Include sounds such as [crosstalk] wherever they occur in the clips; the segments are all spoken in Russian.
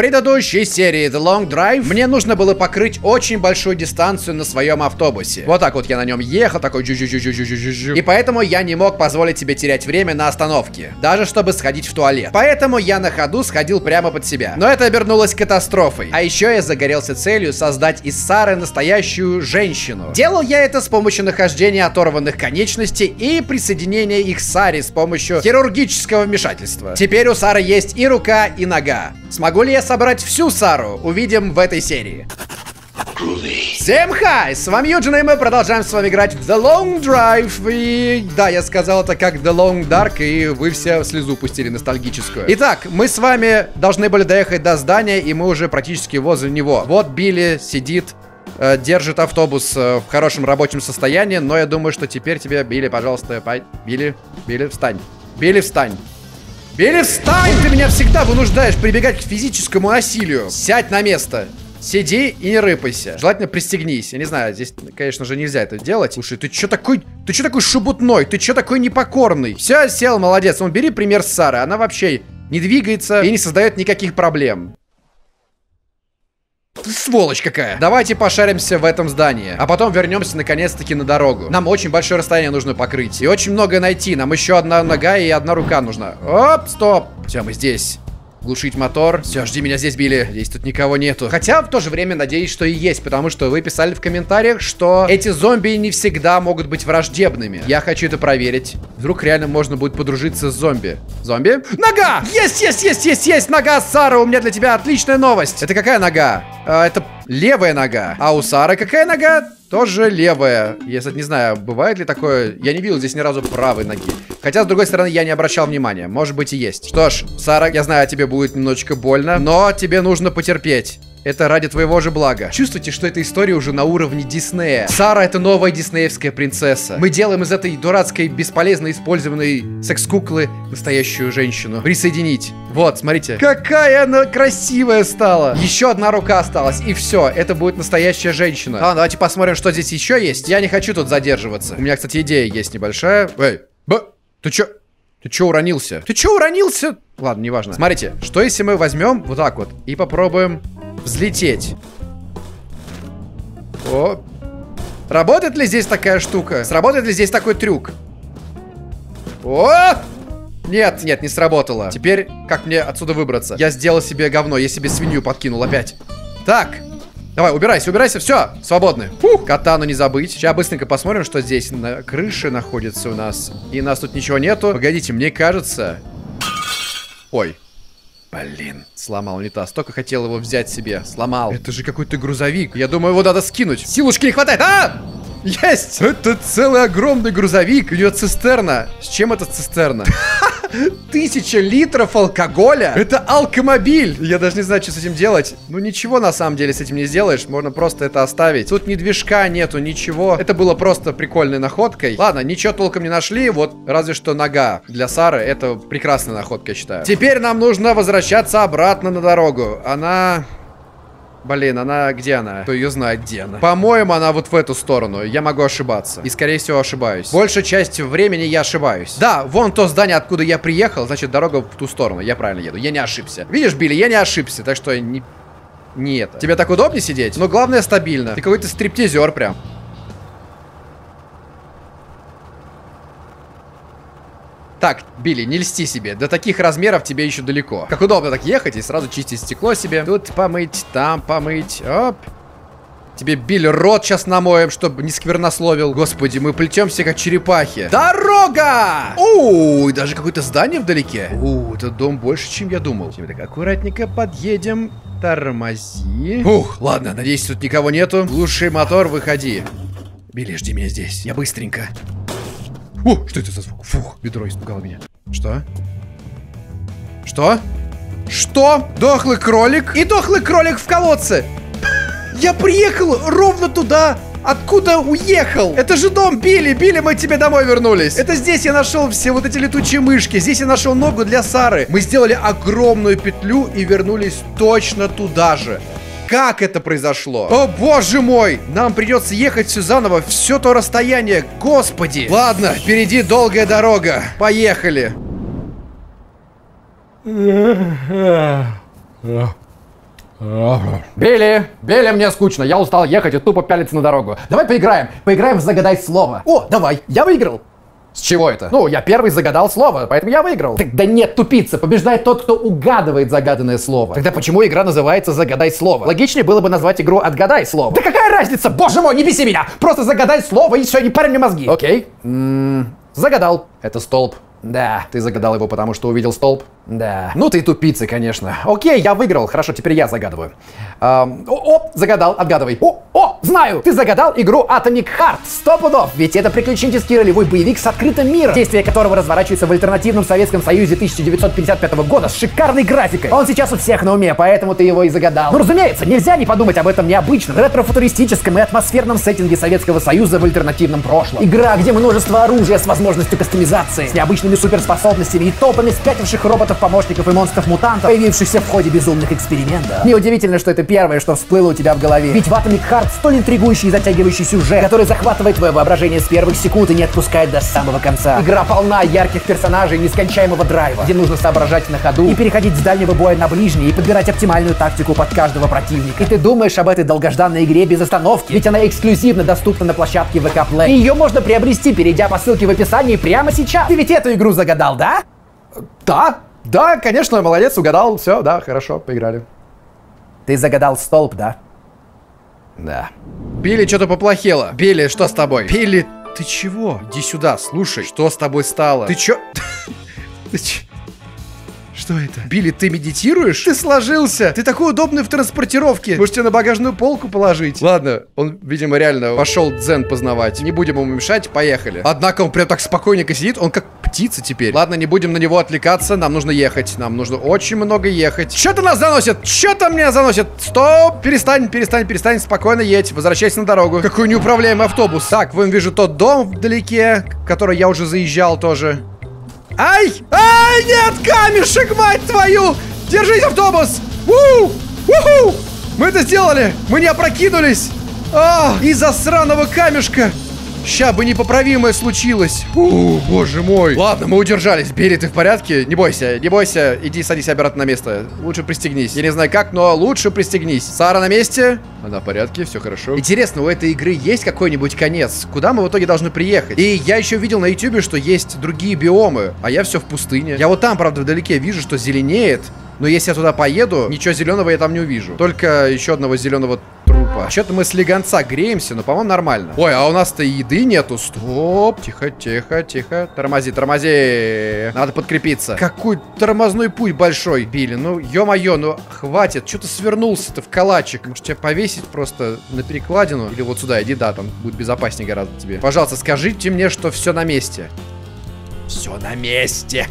предыдущей серии The Long Drive мне нужно было покрыть очень большую дистанцию на своем автобусе. Вот так вот я на нем ехал, такой джу джу джу джу джу джу джу И поэтому я не мог позволить себе терять время на остановке, даже чтобы сходить в туалет. Поэтому я на ходу сходил прямо под себя. Но это обернулось катастрофой. А еще я загорелся целью создать из Сары настоящую женщину. Делал я это с помощью нахождения оторванных конечностей и присоединения их Саре с помощью хирургического вмешательства. Теперь у Сары есть и рука, и нога. Смогу ли я собрать всю Сару? Увидим в этой серии. Всем хай! С вами Юджин, и мы продолжаем с вами играть в The Long Drive. И да, я сказал это как The Long Dark, и вы все слезу пустили ностальгическую. Итак, мы с вами должны были доехать до здания, и мы уже практически возле него. Вот Билли сидит, э, держит автобус э, в хорошем рабочем состоянии, но я думаю, что теперь тебе, Билли, пожалуйста, пой... Билли, Билли, встань. Билли, встань. Встань! Ты меня всегда вынуждаешь прибегать к физическому насилию. Сядь на место. Сиди и не рыпайся. Желательно пристегнись. Я не знаю, здесь, конечно же, нельзя это делать. Слушай, ты чё такой... Ты чё такой шебутной? Ты чё такой непокорный? Все, сел, молодец. Ну, бери пример с Сары. Она вообще не двигается и не создает никаких проблем. Сволочь какая. Давайте пошаримся в этом здании. А потом вернемся наконец-таки на дорогу. Нам очень большое расстояние нужно покрыть. И очень много найти. Нам еще одна нога и одна рука нужна. Оп, стоп. Все, мы здесь. Глушить мотор. Все, жди меня здесь, Билли. Здесь тут никого нету. Хотя в то же время надеюсь, что и есть, потому что вы писали в комментариях, что эти зомби не всегда могут быть враждебными. Я хочу это проверить. Вдруг реально можно будет подружиться с зомби. Зомби? Нога! Есть, есть, есть, есть, есть! Нога, Сара! У меня для тебя отличная новость. Это какая нога? А, это левая нога. А у Сары какая нога? Тоже левая. Я, не знаю, бывает ли такое... Я не видел здесь ни разу правой ноги. Хотя, с другой стороны, я не обращал внимания. Может быть и есть. Что ж, Сара, я знаю, тебе будет немножечко больно, но тебе нужно потерпеть. Это ради твоего же блага. Чувствуете, что эта история уже на уровне Диснея. Сара это новая диснеевская принцесса. Мы делаем из этой дурацкой, бесполезно использованной секс-куклы настоящую женщину. Присоединить. Вот, смотрите. Какая она красивая стала. Еще одна рука осталась, и все. Это будет настоящая женщина. Ладно, давайте посмотрим, что здесь еще есть. Я не хочу тут задерживаться. У меня, кстати, идея есть небольшая. Эй, б... Ты чё? Ты чё уронился? Ты чё уронился? Ладно, неважно. Смотрите, что если мы возьмем вот так вот и попробуем взлететь? О. Работает ли здесь такая штука? Сработает ли здесь такой трюк? О! Нет, нет, не сработало. Теперь, как мне отсюда выбраться? Я сделал себе говно, я себе свинью подкинул опять. Так, Давай, убирайся, убирайся, все, свободны. Фух, катану не забыть. Сейчас быстренько посмотрим, что здесь на крыше находится у нас. И нас тут ничего нету. Погодите, мне кажется... Ой. Блин, сломал унитаз. Только хотел его взять себе. Сломал. Это же какой-то грузовик. Я думаю, его надо скинуть. Силушки не хватает. А! Есть! Это целый огромный грузовик. У нее цистерна. С чем это цистерна? [laughs] Тысяча литров алкоголя? Это алкомобиль! Я даже не знаю, что с этим делать. Ну ничего на самом деле с этим не сделаешь. Можно просто это оставить. Тут ни движка нету, ничего. Это было просто прикольной находкой. Ладно, ничего толком не нашли. Вот разве что нога для Сары. Это прекрасная находка, я считаю. Теперь нам нужно возвращаться обратно на дорогу. Она... Блин, она где она? Кто ее знает, где она? По-моему, она вот в эту сторону. Я могу ошибаться. И, скорее всего, ошибаюсь. Большую часть времени я ошибаюсь. Да, вон то здание, откуда я приехал, значит, дорога в ту сторону. Я правильно еду. Я не ошибся. Видишь, Билли, я не ошибся, так что не... Не это. Тебе так удобнее сидеть? Но главное стабильно. Ты какой-то стриптизер прям. Так, Билли, не льсти себе. До таких размеров тебе еще далеко. Как удобно так ехать и сразу чистить стекло себе. Тут помыть, там помыть. Оп. Тебе, Билли, рот сейчас намоем, чтобы не сквернословил. Господи, мы плетемся как черепахи. Дорога! Ууу, даже какое-то здание вдалеке. Ууу, это дом больше, чем я думал. Теперь так аккуратненько подъедем. Тормози. Ух, ладно, надеюсь, тут никого нету. Глуши мотор, выходи. Билли, жди меня здесь. Я быстренько. О, что это за звук? Фух, ведро испугало меня. Что? Что? Что? Дохлый кролик? И дохлый кролик в колодце! Я приехал ровно туда, Откуда уехал? Это же дом Билли. Билли, мы тебе домой вернулись. Это здесь я нашел все вот эти летучие мышки. Здесь я нашел ногу для Сары. Мы сделали огромную петлю и вернулись точно туда же. Как это произошло? О, боже мой! Нам придется ехать все заново, все то расстояние. Господи! Ладно, впереди долгая дорога. Поехали. Билли, Билли, мне скучно, я устал ехать и тупо пялиться на дорогу. Давай поиграем, поиграем в загадай слово. О, давай, я выиграл. С чего это? Ну, я первый загадал слово, поэтому я выиграл. Так, да нет, тупица, побеждает тот, кто угадывает загаданное слово. Тогда почему игра называется «Загадай слово»? Логичнее было бы назвать игру «Отгадай слово». Да какая разница? Боже мой, не беси меня! Просто загадай слово и все, не парь мне мозги. Окей. М -м, загадал. Это столб. Да. Ты загадал его, потому что увидел столб? Да. Ну ты тупица, конечно. Окей, я выиграл. Хорошо, теперь я загадываю. Эм, о, о, загадал, отгадывай. О, о, знаю! Ты загадал игру Atomic Heart. Сто пудов. Ведь это приключенческий ролевой боевик с открытым миром, действие которого разворачивается в альтернативном Советском Союзе 1955 года с шикарной графикой. Он сейчас у всех на уме, поэтому ты его и загадал. Ну, разумеется, нельзя не подумать об этом необычном, ретро-футуристическом и атмосферном сеттинге Советского Союза в альтернативном прошлом. Игра, где множество оружия с возможностью кастомизации, с необычными суперспособностями и толпами спятивших роботов-помощников и монстров-мутантов, появившихся в ходе безумных экспериментов. Неудивительно, что это первое, что всплыло у тебя в голове. Ведь в Atomic Heart столь интригующий и затягивающий сюжет, который захватывает твое воображение с первых секунд и не отпускает до самого конца. Игра полна ярких персонажей и нескончаемого драйва, где нужно соображать на ходу и переходить с дальнего боя на ближний и подбирать оптимальную тактику под каждого противника. И ты думаешь об этой долгожданной игре без остановки, ведь она эксклюзивно доступна на площадке VK Play. И ее можно приобрести, перейдя по ссылке в описании прямо сейчас. Ты ведь эту игру загадал, да? Да, да, конечно, молодец, угадал, все, да, хорошо, поиграли. Ты загадал столб, да? Да. Билли что-то поплохело. Билли, что с тобой? Билли, ты чего? Иди сюда, слушай, что с тобой стало? Ты чё? [laughs] Ты чё? Что это? Билли, ты медитируешь? Ты сложился! Ты такой удобный в транспортировке! Можете на багажную полку положить. Ладно, он, видимо, реально пошел дзен познавать. Не будем ему мешать, поехали. Однако он прям так спокойненько сидит, он как птица теперь. Ладно, не будем на него отвлекаться, нам нужно ехать. Нам нужно очень много ехать. Что-то нас заносит! Что-то меня заносит! Стоп! Перестань, перестань, перестань, спокойно едь. Возвращайся на дорогу. Какой неуправляемый автобус. Так, вон вижу тот дом вдалеке, который я уже заезжал тоже. Ай! Ай, нет, камешек, мать твою! Держись, автобус! У! Уху! Мы это сделали! Мы не опрокинулись! А, из-за сраного камешка! Ща бы непоправимое случилось. О, боже мой. Ладно, мы удержались. Бери, ты в порядке? Не бойся, не бойся. Иди садись обратно на место. Лучше пристегнись. Я не знаю как, но лучше пристегнись. Сара на месте? Она в порядке, все хорошо. Интересно, у этой игры есть какой-нибудь конец? Куда мы в итоге должны приехать? И я еще видел на ютубе, что есть другие биомы, а я все в пустыне. Я вот там, правда, вдалеке вижу, что зеленеет. Но если я туда поеду, ничего зеленого я там не увижу. Только еще одного зеленого трупа. Что-то мы с легонца греемся, но, по-моему, нормально. Ой, а у нас-то еды нету. Стоп. Тихо, тихо, тихо. Тормози, тормози. Надо подкрепиться. Какой тормозной путь большой. Били, ну, ё-моё, ну, хватит. Что ты свернулся-то в калачик? Может, тебя повесить просто на перекладину? Или вот сюда, иди, да, там будет безопаснее гораздо тебе. Пожалуйста, скажите мне, что все на месте. Все на месте.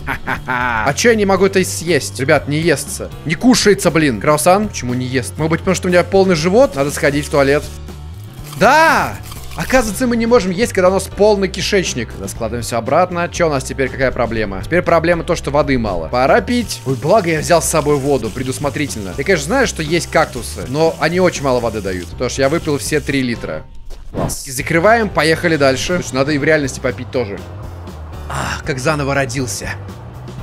А че я не могу это съесть? Ребят, не естся. Не кушается, блин. Краусан? Почему не ест? Может быть, потому что у меня полный живот? Надо сходить в туалет. Да! Оказывается, мы не можем есть, когда у нас полный кишечник. Складываем все обратно. Че у нас теперь? Какая проблема? Теперь проблема то, что воды мало. Пора пить. Ой, благо я взял с собой воду, предусмотрительно. Я, конечно, знаю, что есть кактусы, но они очень мало воды дают. Потому что я выпил все 3 литра. Класс. Закрываем, поехали дальше. Слушай, надо и в реальности попить тоже. А, как заново родился.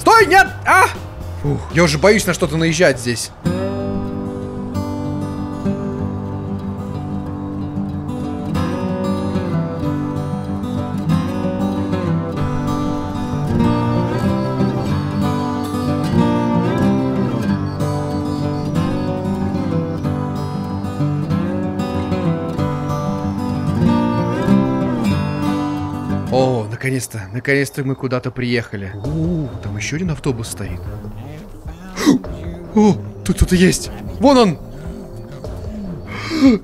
Стой, нет! А! Фух, я уже боюсь на что-то наезжать здесь. Наконец-то, наконец-то мы куда-то приехали. У, там еще один автобус стоит. О, тут кто-то есть. Вон он.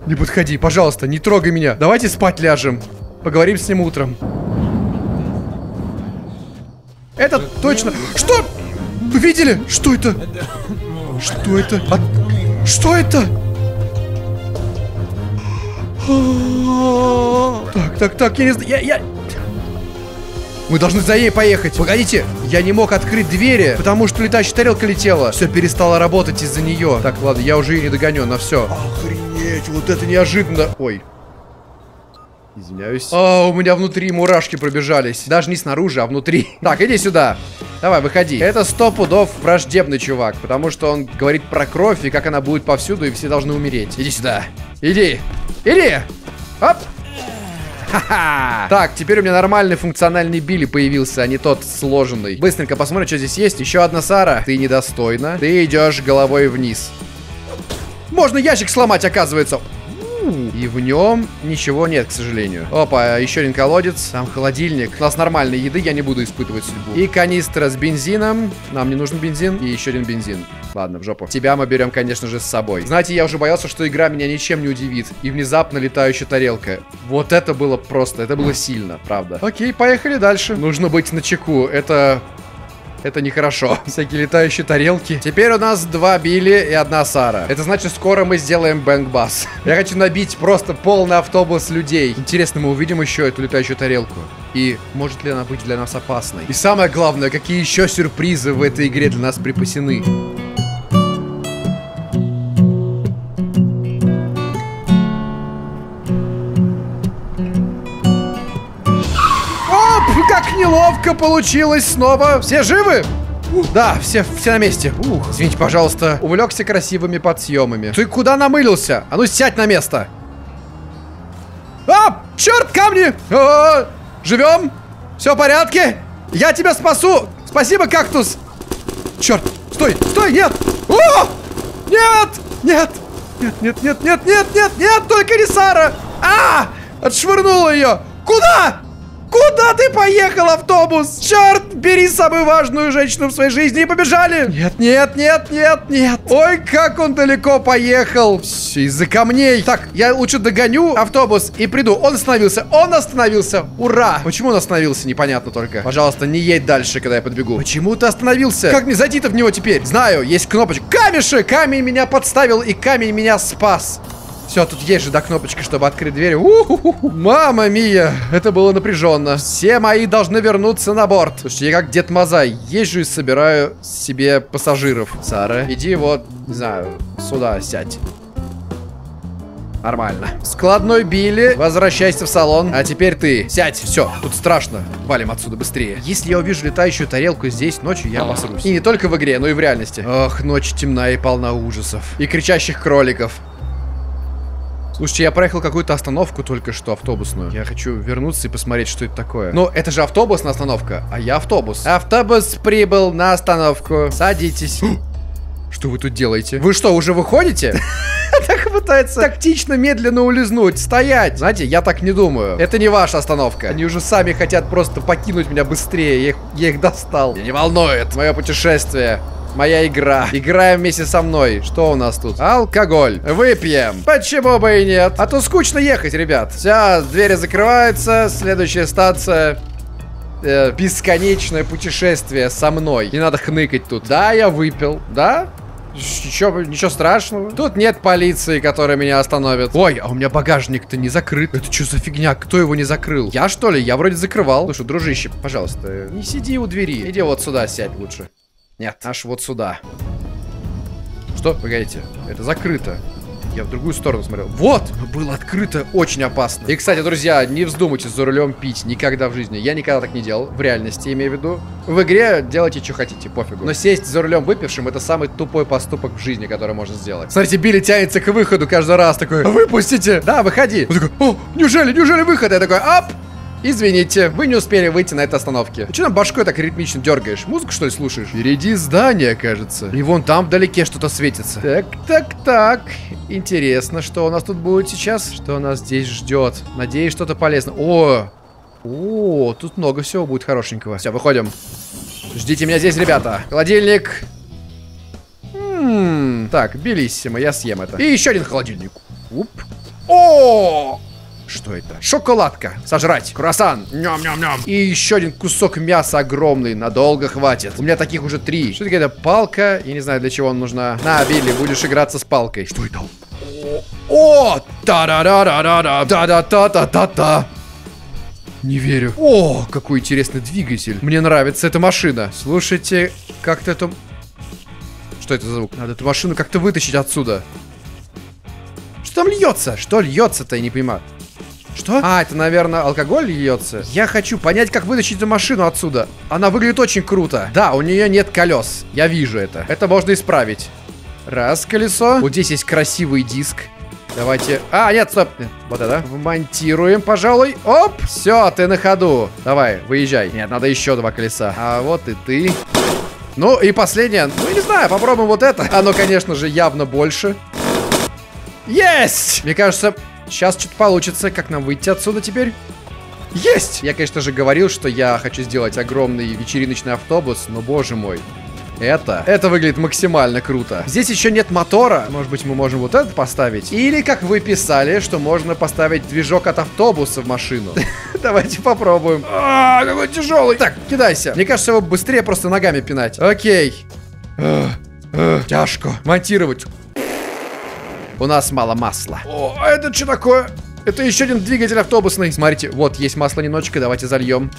Не подходи, пожалуйста, не трогай меня. Давайте спать ляжем. Поговорим с ним утром. Это точно. Что? Вы видели? Что это? Что это? А... Что это? Так, так, так, я не знаю. Я, я... Мы должны за ней поехать. Погодите, я не мог открыть двери, потому что летающая тарелка летела. Все перестало работать из-за нее. Так, ладно, я уже ее не догоню, на все. Охренеть, вот это неожиданно. Ой. Извиняюсь. А, у меня внутри мурашки пробежались. Даже не снаружи, а внутри. [laughs] Так, иди сюда. Давай, выходи. Это сто пудов враждебный чувак, потому что он говорит про кровь и как она будет повсюду, и все должны умереть. Иди сюда. Иди. Иди. Оп. Так, теперь у меня нормальный функциональный Билли появился, а не тот сложенный. Быстренько посмотрим, что здесь есть. Еще одна Сара. Ты недостойна. Ты идешь головой вниз. Можно ящик сломать, оказывается. И в нем ничего нет, к сожалению. Опа, еще один колодец. Там холодильник. У нас нормальной еды, я не буду испытывать судьбу. И канистра с бензином. Нам не нужен бензин. И еще один бензин. Ладно, в жопу. Тебя мы берем, конечно же, с собой. Знаете, я уже боялся, что игра меня ничем не удивит. И внезапно летающая тарелка. Вот это было просто, это было сильно, правда. Окей, поехали дальше. Нужно быть на чеку. Это это нехорошо. Всякие летающие тарелки. Теперь у нас два Билли и одна Сара. Это значит, скоро мы сделаем бэнк-бас. Я хочу набить просто полный автобус людей. Интересно, мы увидим еще эту летающую тарелку. И может ли она быть для нас опасной? И самое главное, какие еще сюрпризы в этой игре для нас припасены? Неловко получилось снова. Все живы? Да, все, все на месте. Ух, извините, пожалуйста. Увлекся красивыми подсъемами. Ты куда намылился? А ну сядь на место. А, черт, камни! А, живем? Все в порядке? Я тебя спасу! Спасибо, кактус! Черт, стой, стой, нет! О! Нет! Нет! Нет, нет, нет, нет, нет, нет, нет, только не Сара! А! Отшвырнула ее! Куда? Куда ты поехал, автобус? Черт, бери самую важную женщину в своей жизни и побежали. Нет, нет, нет, нет, нет. Ой, как он далеко поехал. Все из-за камней. Так, я лучше догоню автобус и приду. Он остановился, он остановился. Ура. Почему он остановился, непонятно только. Пожалуйста, не едь дальше, когда я подбегу. Почему ты остановился? Как мне зайти-то в него теперь? Знаю, есть кнопочка. Камешек! Камень меня подставил и камень меня спас. Все, тут есть же, да, кнопочка, чтобы открыть дверь. Мама мия, это было напряженно. Все мои должны вернуться на борт. Слушайте, я как Дед Мазай езжу и собираю себе пассажиров. Сара, иди вот, не знаю, сюда сядь. Нормально. Складной Билли, возвращайся в салон. А теперь ты. Сядь. Все, тут страшно. Валим отсюда быстрее. Если я увижу летающую тарелку здесь ночью, я обосрусь. И не только в игре, но и в реальности. Ох, ночь темная и полна ужасов. И кричащих кроликов. Слушайте, я проехал какую-то остановку только что, автобусную. Я хочу вернуться и посмотреть, что это такое. Но это же автобусная остановка, а я автобус. Автобус прибыл на остановку. Садитесь. [gasps] Что вы тут делаете? Вы что, уже выходите? [laughs] Так пытается тактично, медленно улизнуть. Стоять! Знаете, я так не думаю. Это не ваша остановка. Они уже сами хотят просто покинуть меня быстрее. Я их, я их достал. Меня не волнует мое путешествие. Моя игра. Играем вместе со мной. Что у нас тут? Алкоголь. Выпьем. Почему бы и нет? А то скучно ехать, ребят. Все, двери закрываются. Следующая стация э, бесконечное путешествие со мной. Не надо хныкать тут. Да, я выпил. Да? Ничего, ничего страшного. Тут нет полиции, которая меня остановит. Ой, а у меня багажник-то не закрыт. Это что за фигня? Кто его не закрыл? Я что ли? Я вроде закрывал. Слушай, дружище, пожалуйста, не сиди у двери. Иди вот сюда сядь лучше. Нет, аж вот сюда. Что? Погодите, это закрыто. Я в другую сторону смотрел. Вот! Было открыто. Очень опасно. И, кстати, друзья, не вздумайте за рулем пить. Никогда в жизни. Я никогда так не делал. В реальности, имею в виду. В игре делайте, что хотите. Пофигу. Но сесть за рулем выпившим, это самый тупой поступок в жизни, который можно сделать. Смотрите, Билли тянется к выходу каждый раз. Такой, выпустите. Да, выходи. Он такой, о, неужели, неужели выход? Я такой, ап, Извините, вы не успели выйти на этой остановке. А что на башкой так ритмично дергаешь? Музыку что ли слушаешь? Впереди здание, кажется. И вон там вдалеке что-то светится. Так, так, так. Интересно, что у нас тут будет сейчас? Что нас здесь ждет? Надеюсь, что-то полезное. О! О, тут много всего будет хорошенького. Все, выходим. Ждите меня здесь, ребята. Холодильник. М -м, так, белиссимо, я съем это. И еще один холодильник. Уп. О! Что это? Шоколадка. Сожрать. Круассан. Ням-ням-ням. И еще один кусок мяса огромный. Надолго хватит. У меня таких уже три. Что это какая-то палка? Я не знаю, для чего она нужна. На, Билли, будешь играться с палкой. Что это? О! Та-да-да-да-да-да! Да-да-та-та-та-та! Не верю. О, какой интересный двигатель. Мне нравится эта машина. Слушайте, как-то это... Что это за звук? Надо эту машину как-то вытащить отсюда. Что там льется? Что льется-то, я не понимаю. Что? А, это, наверное, алкоголь льется. Я хочу понять, как вытащить эту машину отсюда. Она выглядит очень круто. Да, у нее нет колес. Я вижу это. Это можно исправить. Раз колесо. Вот здесь есть красивый диск. Давайте... А, нет, стоп. Вот это. Вмонтируем, пожалуй. Оп! Все, ты на ходу. Давай, выезжай. Нет, надо еще два колеса. А вот и ты. Ну, и последнее. Ну, не знаю, попробуем вот это. Оно, конечно же, явно больше. Есть! Мне кажется, сейчас что-то получится. Как нам выйти отсюда теперь? Есть! Я, конечно же, говорил, что я хочу сделать огромный вечериночный автобус, но, боже мой, это, это выглядит максимально круто. Здесь еще нет мотора. Может быть, мы можем вот этот поставить? Или, как вы писали, что можно поставить движок от автобуса в машину. [laughs] Давайте попробуем. А, какой тяжелый. Так, кидайся. Мне кажется, его быстрее просто ногами пинать. Окей. Тяжко. Монтировать. У нас мало масла. О, а это что такое? Это еще один двигатель автобусный. Смотрите, вот есть масло немножечко, давайте зальем.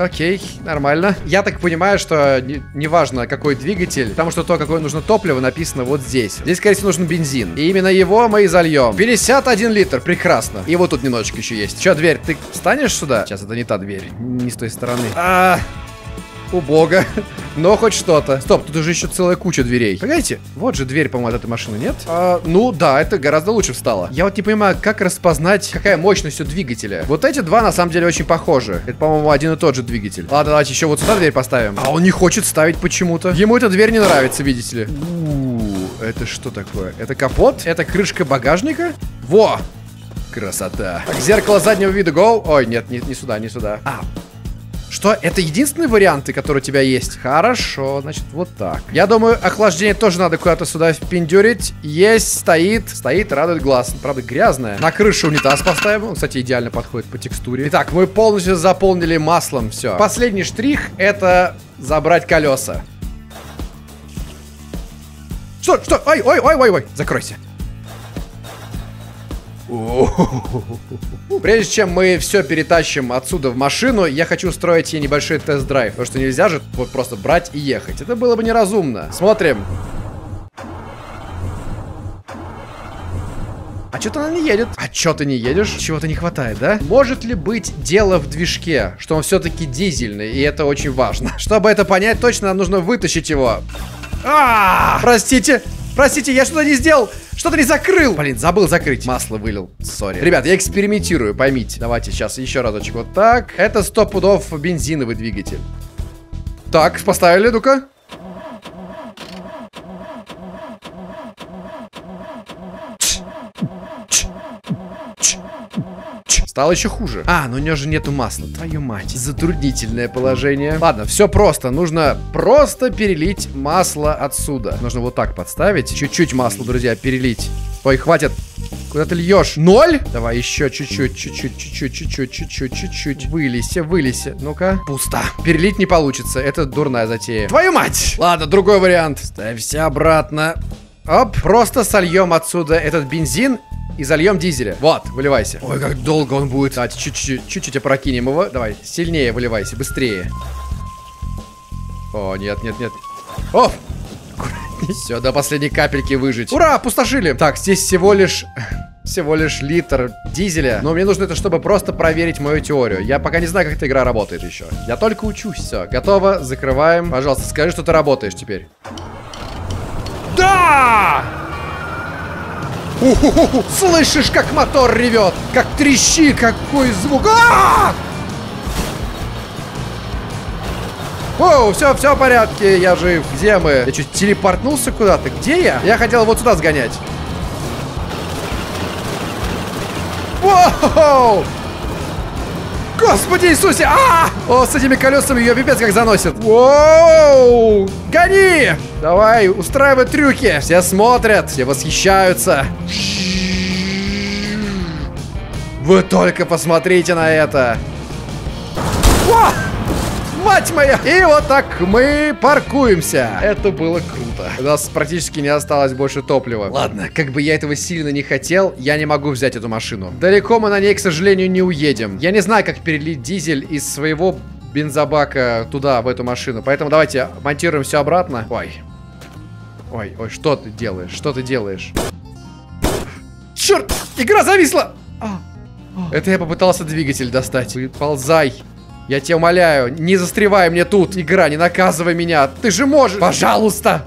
Окей, нормально. Я так понимаю, что неважно, не какой двигатель, потому что то, какое нужно топливо, написано вот здесь. Здесь, скорее всего, нужен бензин. И именно его мы и зальем. 51 литр, прекрасно. И вот тут немножечко еще есть. Че, дверь, ты встанешь сюда? Сейчас, это не та дверь, не с той стороны. А, убого. [laughs] Но хоть что-то. Стоп, тут уже еще целая куча дверей. Погодите, вот же дверь, по-моему, от этой машины, нет? А, ну да, это гораздо лучше встало. Я вот не понимаю, как распознать, какая мощность у двигателя. Вот эти два, на самом деле, очень похожи. Это, по-моему, один и тот же двигатель. Ладно, давайте еще вот сюда дверь поставим. А он не хочет ставить почему-то. Ему эта дверь не нравится, видите ли. У это что такое? Это капот? Это крышка багажника? Во! Красота. Так, зеркало заднего вида, go. Ой, нет, не, не сюда, не сюда. А, что, это единственные варианты, которые у тебя есть? Хорошо, значит, вот так. Я думаю, охлаждение тоже надо куда-то сюда впендюрить. Есть, стоит, стоит, радует глаз. Правда, грязная. На крышу унитаз поставим. Он, кстати, идеально подходит по текстуре. Итак, мы полностью заполнили маслом все. Последний штрих это забрать колеса. Что, что? Ой, ой, ой, ой, ой, закройся. [laughs] Прежде чем мы все перетащим отсюда в машину, я хочу устроить ей небольшой тест-драйв. Потому что нельзя же вот просто брать и ехать. Это было бы неразумно. Смотрим. А что-то она не едет. А что ты не едешь? Чего-то не хватает, да? Может ли быть дело в движке, что он все-таки дизельный, и это очень важно. [laughs] Чтобы это понять точно, нам нужно вытащить его. А, -а, -а! Простите, простите, я что-то не сделал. Что-то не закрыл. Блин, забыл закрыть. Масло вылил. Сори. Ребят, я экспериментирую, поймите. Давайте сейчас еще разочек вот так. Это сто пудов бензиновый двигатель. Так, поставили, ну-ка. Стало еще хуже. А, но у нее же нету масла. Твою мать. Затруднительное положение. Ладно, все просто. Нужно просто перелить масло отсюда. Нужно вот так подставить. Чуть-чуть масла, друзья, перелить. Ой, хватит. Куда ты льешь? Ноль? Давай еще чуть-чуть, чуть-чуть, чуть-чуть, чуть-чуть, чуть-чуть, чуть-чуть. Вылейся, вылейся. Ну-ка. Пусто. Перелить не получится. Это дурная затея. Твою мать! Ладно, другой вариант. Ставься обратно. Оп, просто сольем отсюда этот бензин и зальем дизеля. Вот, выливайся. Ой, как долго он будет. Давайте чуть-чуть, чуть-чуть опрокинем его. Давай, сильнее выливайся, быстрее. О, нет, нет, нет. О! Все, до последней капельки выжить. Ура, опустошили. Так, здесь всего лишь... Всего лишь литр дизеля. Но мне нужно это, чтобы просто проверить мою теорию. Я пока не знаю, как эта игра работает еще. Я только учусь. Все, готово. Закрываем. Пожалуйста, скажи, что ты работаешь теперь. Да! Слышишь, как мотор ревет? Как трещи, какой звук! А Оу, все, все в порядке, я жив. Где мы? Я что, телепортнулся куда-то? Где я? Я хотел вот сюда сгонять. Воу! Господи Иисусе! А! О, с этими колесами ее пипец как заносит. Воу! Гони! Давай, устраивай трюки. Все смотрят, все восхищаются. Вы только посмотрите на это. Мать моя! И вот так мы паркуемся. Это было круто. У нас практически не осталось больше топлива. Ладно, как бы я этого сильно не хотел, я не могу взять эту машину. Далеко мы на ней, к сожалению, не уедем. Я не знаю, как перелить дизель из своего бензобака туда, в эту машину. Поэтому давайте монтируем все обратно. Ой. Ой, ой, что ты делаешь? Что ты делаешь? Черт! Игра зависла! А. Это я попытался двигатель достать. Ползай. Я тебя умоляю, не застревай мне тут. Игра, не наказывай меня. Ты же можешь. Пожалуйста.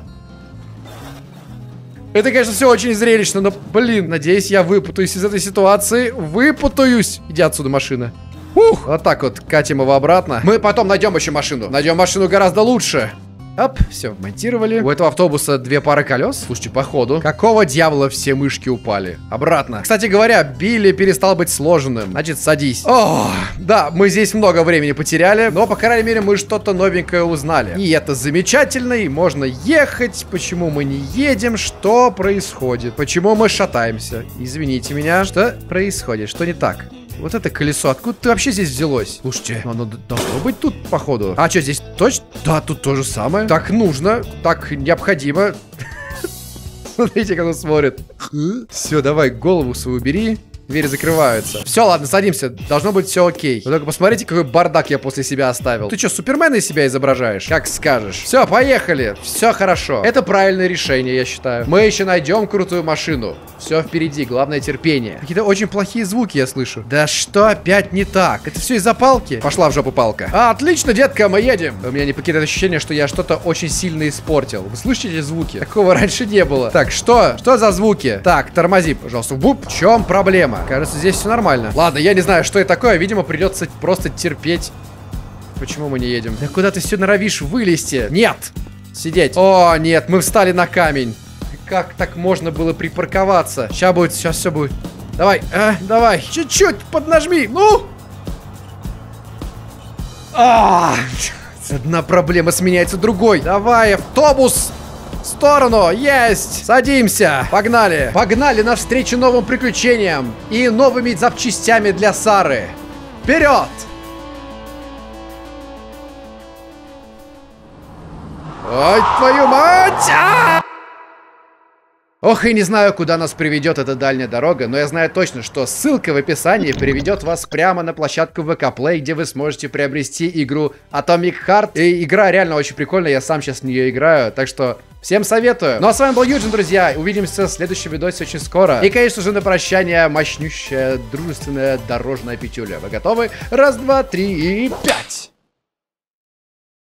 Это, конечно, все очень зрелищно, но, блин, надеюсь, я выпутаюсь из этой ситуации. Выпутаюсь. Иди отсюда, машина. Ух, вот так вот катим его обратно. Мы потом найдем еще машину. Найдем машину гораздо лучше. Оп, все, монтировали. У этого автобуса две пары колес. Слушайте, походу. Какого дьявола все мышки упали? Обратно. Кстати говоря, Билли перестал быть сложенным. Значит, садись. О, да, мы здесь много времени потеряли, но, по крайней мере, мы что-то новенькое узнали. И это замечательно, и можно ехать. Почему мы не едем? Что происходит? Почему мы шатаемся? Извините меня. Что происходит? Что не так? Вот это колесо, откуда ты вообще здесь взялось? Слушайте, оно должно быть тут, походу. А что, здесь точно? Да, тут то же самое. Так нужно, так необходимо. [laughs] Смотрите, как он смотрит. Все, давай, голову свою бери. Двери закрываются. Все, ладно, садимся. Должно быть все окей. Вы только посмотрите, какой бардак я после себя оставил. Ты что, Супермена из себя изображаешь? Как скажешь. Все, поехали. Все хорошо. Это правильное решение, я считаю. Мы еще найдем крутую машину. Все впереди, главное терпение. Какие-то очень плохие звуки я слышу. Да что опять не так? Это все из-за палки? Пошла в жопу палка. А, отлично, детка, мы едем. У меня не покидает ощущение, что я что-то очень сильно испортил. Вы слышите эти звуки? Такого [laughs] раньше не было. Так, что? Что за звуки? Так, тормози, пожалуйста. Буп. В чем проблема? Кажется, здесь все нормально. Ладно, я не знаю, что это такое. Видимо, придется просто терпеть. Почему мы не едем? Да куда ты все норовишь вылезти? Нет! Сидеть. О, нет, мы встали на камень. Как так можно было припарковаться? Сейчас будет, сейчас все будет. Давай, а, давай. Чуть-чуть поднажми. Ну! А, [laughs] одна проблема сменяется другой. Давай, автобус! Сторону! Есть! Садимся! Погнали! Погнали навстречу новым приключениям и новыми запчастями для Сары! Вперед! Ой, твою мать! А! Ох, и не знаю, куда нас приведет эта дальняя дорога, но я знаю точно, что ссылка в описании приведет вас прямо на площадку VK Play, где вы сможете приобрести игру Atomic Heart. И игра реально очень прикольная, я сам сейчас в нее играю, так что Всем советую. Ну а с вами был Юджин, друзья. Увидимся в следующем видосе очень скоро. И, конечно же, на прощание мощнющая, дружественная дорожная петюля. Вы готовы? Раз, два, три и пять.